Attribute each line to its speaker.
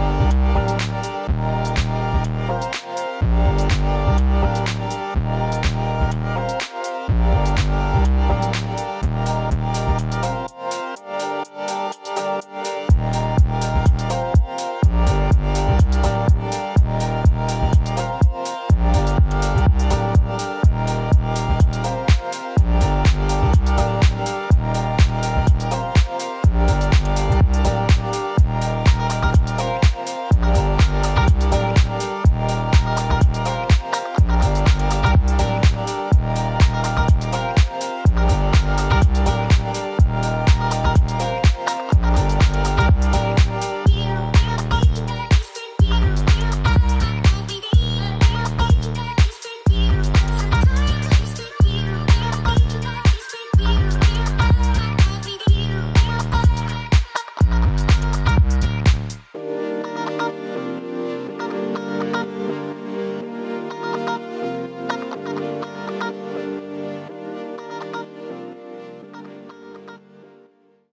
Speaker 1: We'll